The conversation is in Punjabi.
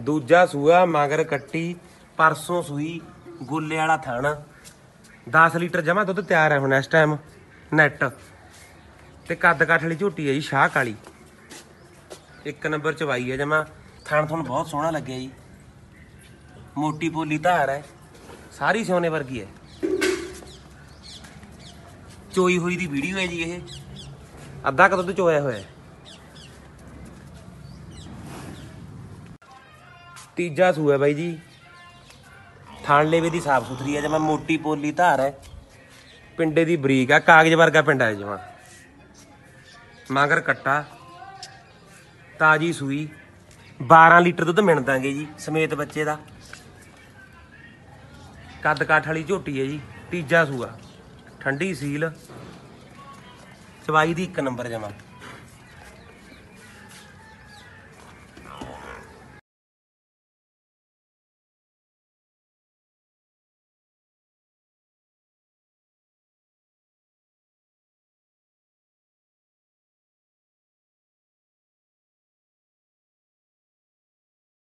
ਦੂਜਾ ਸੂਆ, ਮਗਰ ਕੱਟੀ, ਪਰਸੋਂ ਸੂਈ, ਗੋਲੇ ਵਾਲਾ ਥਣ। 10 ਲੀਟਰ ਜਮਾ ਦੁੱਧ ਤਿਆਰ ਹੈ ਹੁਣ ਇਸ ਟਾਈਮ ਨੈਟ ਤੇ ਕੱਦ ਕਾਠ ਵਾਲੀ ਝੋਟੀ ਹੈ ਜੀ, ਸ਼ਾਹ ਕਾਲੀ। ਇੱਕ ਨੰਬਰ ਚਵਾਈ ਹੈ ਜਮਾ। ਥਣ ਤੁਹਾਨੂੰ ਬਹੁਤ ਸੋਹਣਾ ਲੱਗਿਆ ਜੀ। ਮੋਟੀ ਪੋਲੀ ਧਾਰ ਹੈ। ਸਾਰੀ ਸੋਨੇ ਵਰਗੀ ਹੈ। ਚੋਈ ਹੋਈ ਦੀ ਵੀਡੀਓ ਹੈ ਜੀ ਇਹ। ਅੱਧਾ ਕ ਦੁੱਧ ਚੋਇਆ ਹੋਇਆ ਹੈ। ਤੀਜਾ ਸੂ ਹੈ ਬਾਈ ਜੀ। ਥਾਣ ਲੇਵੇ ਦੀ ਸਾਫ਼ ਸੁਥਰੀ ਹੈ ਜਮਾ ਮੋਟੀ ਪੋਲੀ ਧਾਰ ਹੈ। ਪਿੰਡੇ ਦੀ ਬਰੀਕ ਆ, ਕਾਗਜ਼ ਵਰਗਾ ਪਿੰਡਾ ਹੈ ਜਮਾ ਮਗਰ ਕੱਟਾ, ਤਾਜੀ ਸੂਈ 12 ਲੀਟਰ ਦੁੱਧ ਮਿਣ ਦਾਂਗੇ ਜੀ, ਸਮੇਤ ਬੱਚੇ ਦਾ। ਕੱਦ ਕਾਠ ਵਾਲੀ ਝੋਟੀ ਹੈ ਜੀ, ਤੀਜਾ ਸੂਆ ਠੰਡੀ ਸੀਲ, ਚਵਾਈ ਦੀ ਇੱਕ ਨੰਬਰ ਜਮਾ।